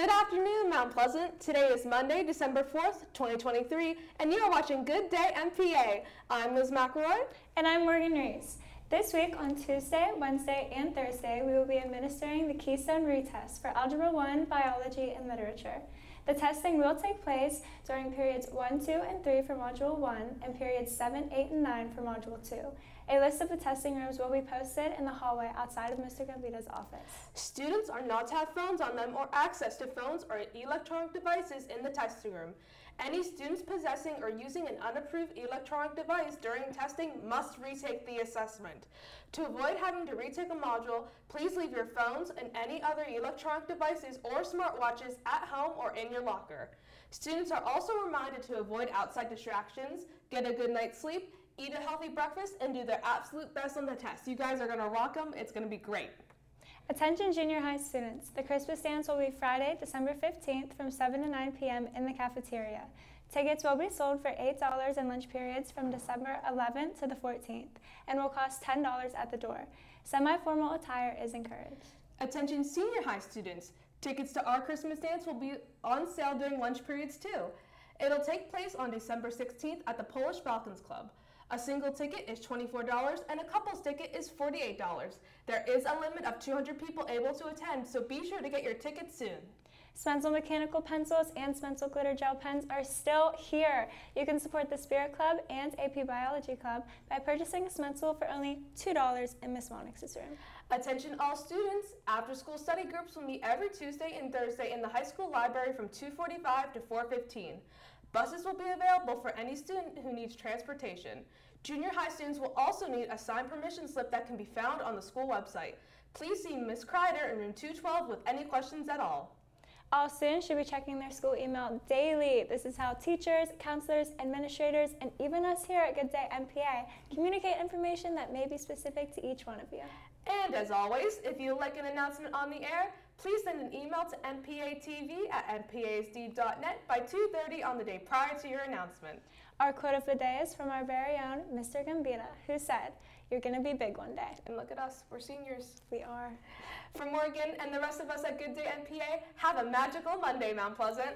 Good afternoon, Mount Pleasant. Today is Monday, December 4th, 2023, and you are watching Good Day MPA. I'm Ms. McElroy. And I'm Morgan Reese. This week on Tuesday, Wednesday, and Thursday, we will be administering the Keystone retest for Algebra 1, Biology, and Literature. The testing will take place during periods 1, 2, and 3 for Module 1 and periods 7, 8, and 9 for Module 2. A list of the testing rooms will be posted in the hallway outside of Mr. Gambita's office. Students are not to have phones on them or access to phones or electronic devices in the testing room. Any students possessing or using an unapproved electronic device during testing must retake the assessment. To avoid having to retake a module, please leave your phones and any other electronic devices or smartwatches at home or in your locker. Students are also reminded to avoid outside distractions, get a good night's sleep, eat a healthy breakfast, and do their absolute best on the test. You guys are going to rock them. It's going to be great. Attention junior high students, the Christmas dance will be Friday, December 15th from 7 to 9 p.m. in the cafeteria. Tickets will be sold for $8 in lunch periods from December 11th to the 14th and will cost $10 at the door. Semi-formal attire is encouraged. Attention senior high students, tickets to our Christmas dance will be on sale during lunch periods too. It'll take place on December 16th at the Polish Falcons Club. A single ticket is $24 and a couple's ticket is $48. There is a limit of 200 people able to attend, so be sure to get your tickets soon. Spensil Mechanical Pencils and Spensil Glitter Gel Pens are still here. You can support the Spirit Club and AP Biology Club by purchasing a Spensil for only $2 in Miss Monix's room. Attention all students, after school study groups will meet every Tuesday and Thursday in the high school library from 2.45 to 4.15. Buses will be available for any student who needs transportation. Junior high students will also need a signed permission slip that can be found on the school website. Please see Ms. Kreider in room 212 with any questions at all. All students should be checking their school email daily. This is how teachers, counselors, administrators, and even us here at Good Day MPA communicate information that may be specific to each one of you. And as always, if you'd like an announcement on the air, please send an email to mpatv at mpasd.net by 2.30 on the day prior to your announcement. Our quote of the day is from our very own Mr. Gambita, who said, You're going to be big one day. And look at us, we're seniors. We are. For Morgan and the rest of us at Good Day MPA, have a magical Monday, Mount Pleasant.